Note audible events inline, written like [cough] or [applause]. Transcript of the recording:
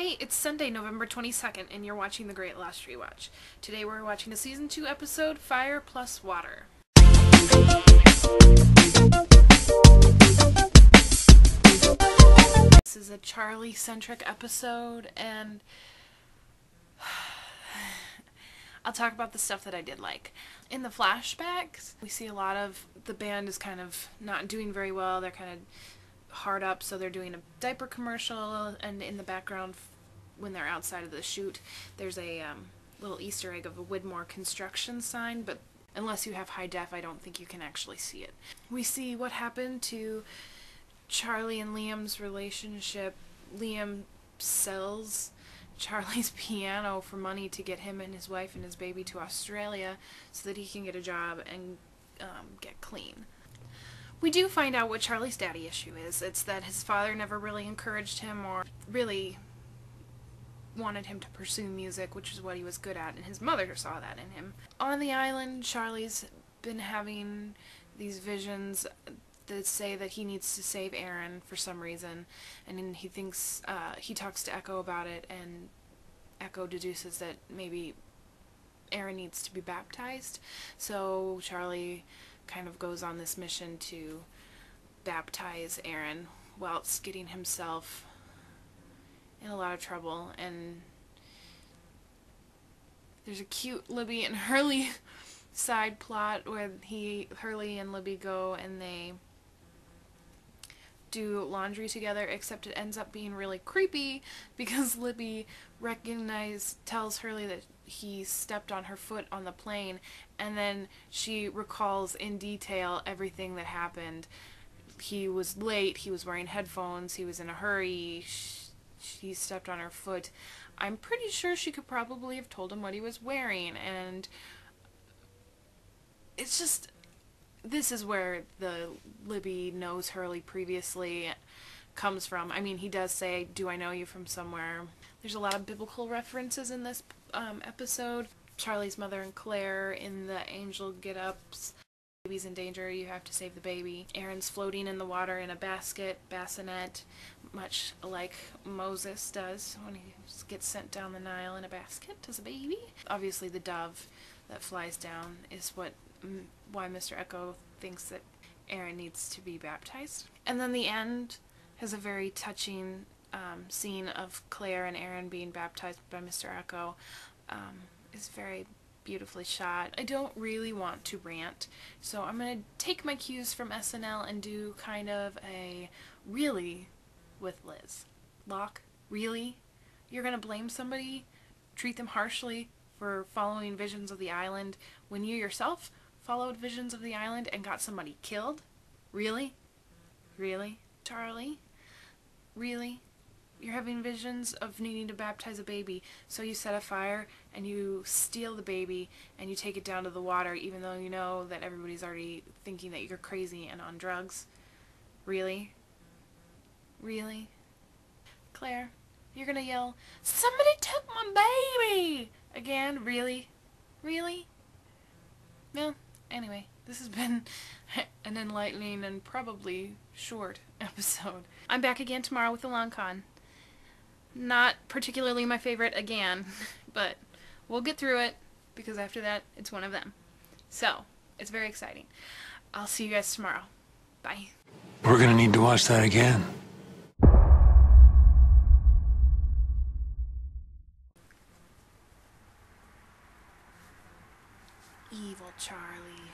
Hey, it's Sunday, November 22nd, and you're watching The Great Lost Rewatch. Today we're watching a Season 2 episode, Fire Plus Water. This is a Charlie centric episode, and [sighs] I'll talk about the stuff that I did like. In the flashbacks, we see a lot of the band is kind of not doing very well. They're kind of hard up, so they're doing a diaper commercial, and in the background, when they're outside of the shoot, there's a um, little Easter egg of a Widmore construction sign, but unless you have high def, I don't think you can actually see it. We see what happened to Charlie and Liam's relationship. Liam sells Charlie's [laughs] piano for money to get him and his wife and his baby to Australia so that he can get a job and um, get clean. We do find out what Charlie's daddy issue is. It's that his father never really encouraged him or really wanted him to pursue music, which is what he was good at, and his mother saw that in him. On the island, Charlie's been having these visions that say that he needs to save Aaron for some reason, and he thinks uh, he talks to Eko about it, and Eko deduces that maybe Aaron needs to be baptized. So Charlie kind of goes on this mission to baptize Aaron whilst getting himself in a lot of trouble and there's a cute Libby and [laughs] Hurley side plot where he Hurley and Libby go and they do laundry together except it ends up being really creepy [laughs] because Libby recognize tells Hurley that he stepped on her foot on the plane and then she recalls in detail everything that happened. He was late, he was wearing headphones, he was in a hurry, she stepped on her foot. I'm pretty sure she could probably have told him what he was wearing and it's just this is where the Libby knows Hurley previously comes from. I mean, he does say, "Do I know you from somewhere?" There's a lot of biblical references in this um, episode. Charlie's mother and Claire in the angel get-ups. Baby's in danger, you have to save the baby. Aaron's floating in the water in a basket, bassinet, much like Moses does when he gets sent down the Nile in a basket as a baby. Obviously, the dove that flies down is what why Mr. Eko thinks that Aaron needs to be baptized. And then the end has a very touching um, scene of Claire and Aaron being baptized by Mr. Eko. Um, is very beautifully shot. I don't really want to rant, so I'm going to take my cues from SNL and do kind of a really with Liz. Locke, really? You're going to blame somebody, treat them harshly for following visions of the island when you yourself followed visions of the island and got somebody killed? Really? Really? Charlie? Really? You're having visions of needing to baptize a baby, so you set a fire and you steal the baby and you take it down to the water even though you know that everybody's already thinking that you're crazy and on drugs? Really? Really? Claire, you're gonna yell, Somebody took my baby! Again? Really? Really? No. Anyway, this has been [laughs] an enlightening and probably short [laughs] episode. I'm back again tomorrow with the long con. Not particularly my favorite again, [laughs] but we'll get through it because after that, it's one of them. So, it's very exciting. I'll see you guys tomorrow. Bye. We're gonna need to watch that again. Evil Charlie.